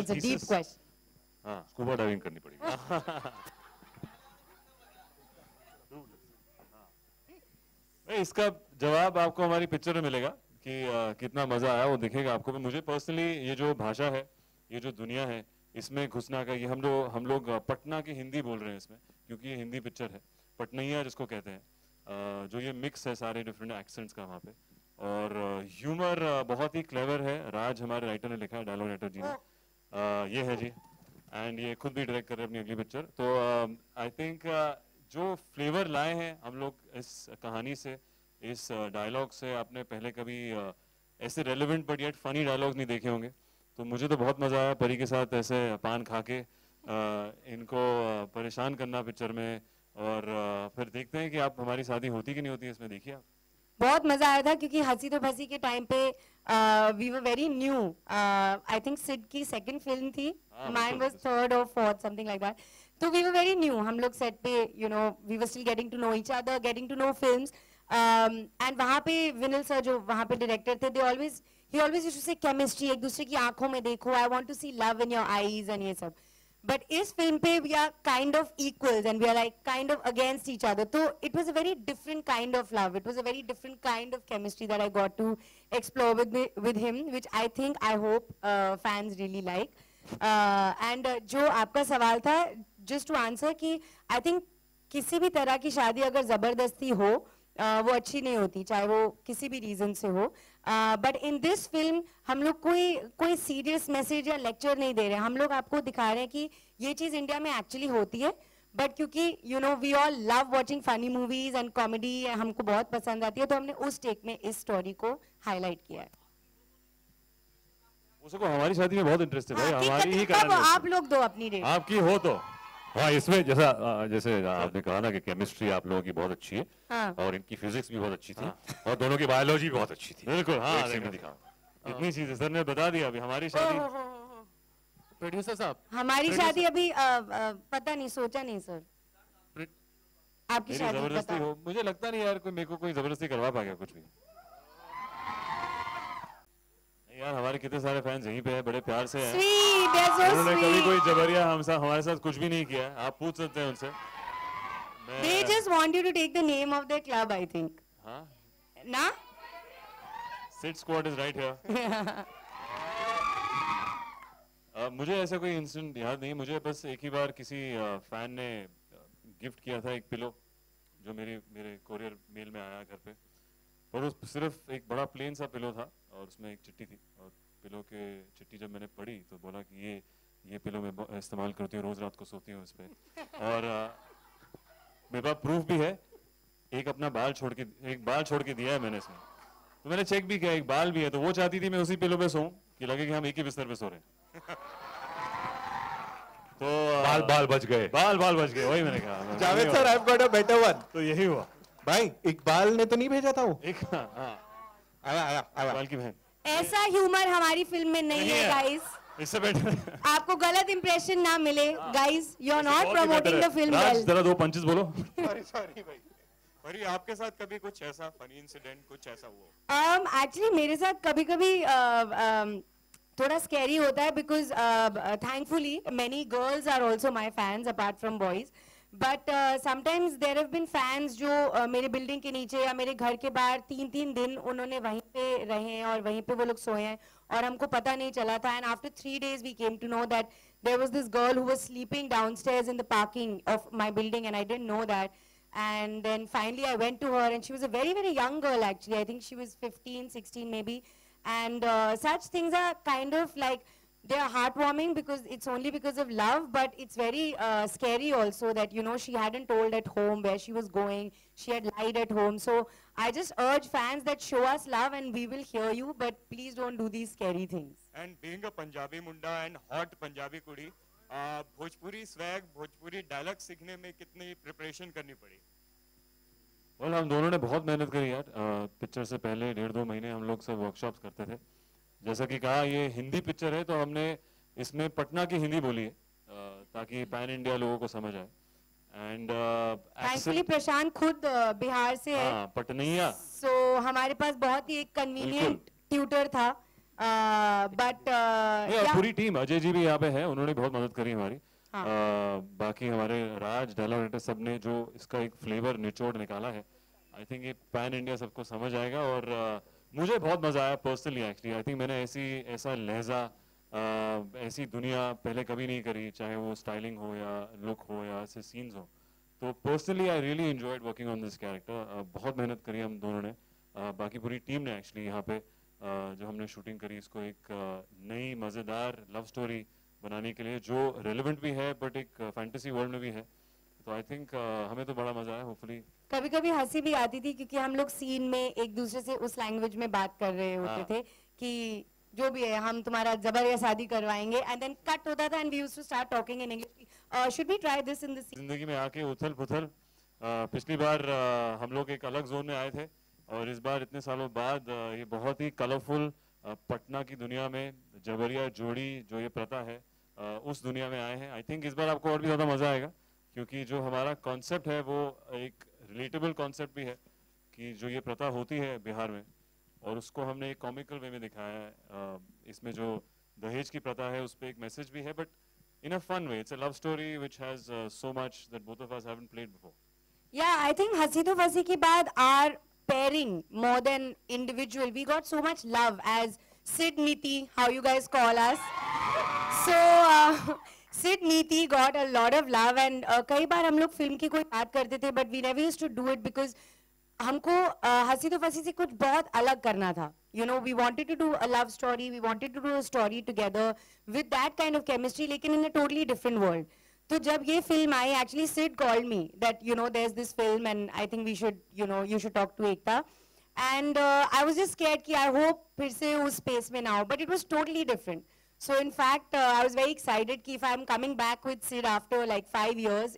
It's a deep thesis- question. हाँ scuba diving करनी पड़ेगी। नहीं, इसका जवाब आपको हमारी पिक्चर में मिलेगा कि अ, कितना मज़ा आया वो दिखेगा आपको। मुझे पर्सनली ये जो भाषा है ये जो दुनिया है इसमें घुसना का ये हम लोग हम लोग पटना की हिंदी बोल रहे हैं इसमें क्योंकि ये हिंदी पिक्चर है। पटनैया जिसको कहते हैं अ, जो ये मिक्स है सारे डिफरेंट एक्सेंट्स का वहाँ पे। और ह्यूमर बहुत ही क्लेवर है। राज हमारे राइटर ने लिखा है डायलॉग राइटर जी ने। अ, ये है जी। एंड ये खुद भी डायरेक्ट कर रहे हैं अपनी अगली पिक्चर तो आई थिंक जो फ्लेवर लाए हैं हम लोग इस कहानी से, इस डायलॉग से, आपने पहले कभी ऐसे relevant but yet funny dialogue नहीं देखे होंगे। तो मुझे तो बहुत मज़ा आया परी के साथ ऐसे पान खा के इनको परेशान करना पिक्चर में। और फिर देखते हैं कि आप हमारी शादी होती कि नहीं होती, इसमें देखिए आप। बहुत मज़ा आया था क्योंकि हँसी तो फंसी के टाइम पे we were very new I think Sid की सेकंड फ़िल्म थी. माइन वाज थर्ड और फोर्थ समथिंग लाइक दैट तो वी वर वेरी न्यू हम लोग सेट पे you know we were still getting to know each other getting to know films and वहाँ पे Vinil sir जो वहाँ पे डायरेक्टर थे they always he always used to say chemistry एक दूसरे की आँखों में देखो I want to see love in your eyes and ये सब. बट इस फ़िल्म पे we are kind of equals and we are like kind of against each other तो it was a very different kind of love it was a very different kind of to explore with me, with him, which I think I hope uh, fans really like. Uh, and uh, जो आपका सवाल था just to answer कि I think किसी भी तरह की शादी अगर ज़बरदस्ती हो uh, वो अच्छी नहीं होती चाहे वो किसी भी रीजन से हो। बट इन दिस फ़िल्म हम लोग कोई कोई सीरियस मैसेज या लेक्चर नहीं दे रहे हम लोग आपको दिखा रहे हैं कि ये चीज़ इंडिया में एक्चुअली होती है। बट क्योंकि you know we all love watching funny movies and comedy हमको बहुत पसंद आती है तो हमने उस टेक में इस स्टोरी को हाईलाइट किया है। उसको हमारी शादी में बहुत इंटरेस्ट है भाई हाँ, हमारी ही है। आप लोग दो अपनी आपकी हो तो। हाँ इसमें जैसा जैसे आपने कहा ना कि केमिस्ट्री आप लोगों की बहुत अच्छी है हाँ। और इनकी फिजिक्स भी बहुत अच्छी थी हाँ। और दोनों की बायोलॉजी भी बहुत अच्छी थी। बिल्कुल हाँ देखो। इतनी चीज़ें सर ने बता दिया अभी हमारी शादी। प्रोड्यूसर साहब हमारी शादी अभी पता नहीं सोचा नहीं सर। आपकी शादी ज़बरदस्ती हो मुझे लगता नहीं यार कोई मेरे को कोई ज़बरदस्ती करवा पाएगा कुछ भी। यार हमारे कितने सारे फैंस यहीं पे हैं बड़े प्यार से हैं। सो उन्होंने कभी कोई जबरिया हम साथ हमारे साथ कुछ भी नहीं किया आप पूछ सकते हैं उनसे। They just want you to take the name of the club I think हाँ? ना? SIT squad is right here Uh, मुझे ऐसा कोई इंसिडेंट याद नहीं मुझे बस एक ही बार किसी फ़ैन ने गिफ्ट किया था एक पिलो जो मेरे मेरे कोरियर मेल में आया घर पे। और उस सिर्फ़ एक बड़ा प्लेन सा पिलो था और उसमें एक चिट्ठी थी और पिलो के चिट्ठी जब मैंने पढ़ी तो बोला कि ये ये पिलो मैं इस्तेमाल करती हूँ रोज रात को सोती हूँ इस पे और मेरे पास प्रूफ भी है। एक अपना बाल छोड़ के एक बाल छोड़ के दिया है मैंने इसमें। तो मैंने चेक भी किया एक बाल भी है तो वो चाहती थी मैं उसी पिलो पे सोऊं कि लगे कि हम एक ही बिस्तर पे सो रहे हैं। तो बाल बाल बच गए। बाल बाल बच गए वही मैंने कहा। Javed sir I got a better one तो यही हुआ। भाई इकबाल ने तो नहीं भेजा था वो? एक हाँ हाँ, आया आया आया। की बहन। ऐसा ह्यूमर हमारी फ़िल्म में नहीं नहीं है। गाइस इससे बेटर आपको गलत इंप्रेशन ना मिले guys you are not promoting the film Raj जरा दो पंचेस बोलो। सॉरी सॉरी भाई। परी आपके साथ कभी कुछ ऐसा फनी इंसिडेंट कुछ ऐसा हुआ? Um एक्चुअली मेरे साथ कभी कभी थोड़ा स्कैरी होता है because thankfully many girls are also my fans apart from boys but sometimes there have been fans जो uh, मेरे बिल्डिंग के नीचे या मेरे घर के बाहर तीन तीन दिन उन्होंने वहीं पे रहे हैं और वहीं पे वो लोग सोए हैं और हमको पता नहीं चला था। And after three days we came to know that there was this girl who was sleeping downstairs in the parking of my building and I didn't know that and then finally i went to her and she was a very very young girl actually. I think she was 15 16 maybe. And uh, such things are kind of like they are heartwarming because it's only because of love but it's very uh, scary also that you know she hadn't told at home where she was going she had lied at home so i just urge fans that show us love and we will hear you but please don't do these scary things and being a Punjabi munda and hot Punjabi kudi ah, Bhojpuri swag Bhojpuri dialogue सीखने में कितनी preparation करनी पड़ी well, हम दोनों ने बहुत मेहनत करी यार पिक्चर से पहले डेढ़ दो महीने हम लोग सब वर्कशॉप्स करते थे जैसा कि कहा ये हिंदी पिक्चर है तो हमने इसमें पटना की हिंदी बोली है ताकि पैन इंडिया लोगों को समझ आए। एंड थैंकफुली प्रशांत खुद uh, बिहार से है। हाँ पटनैया। सो हमारे पास बहुत ही एक कन्वीनियंट ट्यूटर था। uh, uh, पूरी टीम अजय जी भी यहाँ पे है उन्होंने बहुत मदद करी हमारी। हाँ। बाकी हमारे राज डायलॉग सबने जो इसका एक फ्लेवर निचोड़ निकाला है। आई थिंक ये पैन इंडिया सबको समझ आएगा और अ, मुझे बहुत मज़ा आया पर्सनली एक्चुअली आई थिंक मैंने ऐसी ऐसा लहजा ऐसी दुनिया पहले कभी नहीं करी चाहे वो स्टाइलिंग हो या लुक हो या ऐसे सीन्स हो. तो personally I really enjoyed working on this character बहुत मेहनत करी हम दोनों ने. अ, बाकी पूरी टीम ने एक्चुअली यहाँ पे अ, जो हमने शूटिंग करी इसको एक अ, नई मज़ेदार लव स्टोरी बनाने के लिए जो रेलिवेंट भी है बट एक फैंटेसी वर्ल्ड में भी है. तो आई थिंक हमें तो बड़ा मज़ा आया होपफुली कभी कभी हँसी भी आती थी क्योंकि हम लोग सीन में एक दूसरे से उस लैंग्वेज में बात कर रहे होते हाँ। थे कि जो भी है हम तुम्हारा जबर या शादी करवाएँगे एंड देन कट होता था and we used to start talking in English should we try this in the ज़िंदगी में आके उथल पुथल अ, पिछली बार अ, हम लोग एक अलग जोन में आए थे और इस बार इतने सालों बाद अ, ये बहुत ही कलरफुल पटना की दुनिया में जबरिया जोड़ी जो ये प्रथा है अ, उस दुनिया में आए हैं। आई थिंक इस बार आपको और भी ज़्यादा मज़ा आएगा क्योंकि जो हमारा कॉन्सेप्ट है वो एक रिलेटेबल कॉन्सेप्ट भी है कि जो ये प्रथा होती है बिहार में और उसको हमने एक कॉमिकल वे में दिखाया है अ, इसमें जो दहेज की प्रथा है उस पर एक मैसेज भी है but in a fun way. It's a love story which has uh, so much that both of us haven't played before. Yeah, I think हँसी तो फंसी के बाद our pairing more than individual, we got so much love as Sid Niti, how you guys call us. So uh, Niti got a lot of love. And uh, कई बार हम लोग film की कोई बात करते थे but we never used to do it because हमको uh, हँसी तो फंसी से कुछ बहुत अलग करना था। You know we wanted to do a love story we wanted to do a story together with that kind of chemistry लेकिन in a totally different world तो जब ये film I actually Sid called me that you know there is this film and I think we should you know you should talk to Ekta and I was just scared कि I hope फिर से उस space में ना हो but it was totally different So in fact, uh, I was very excited if I'm coming back with Sid after like five years,